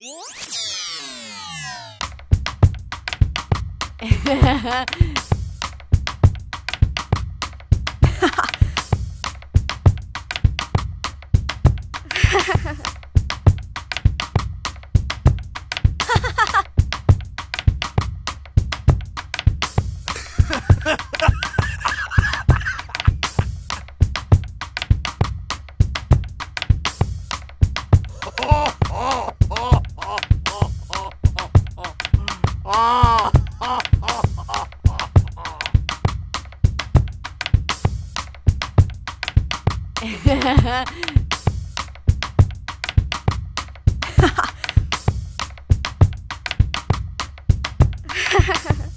oh, oh. ハハハハ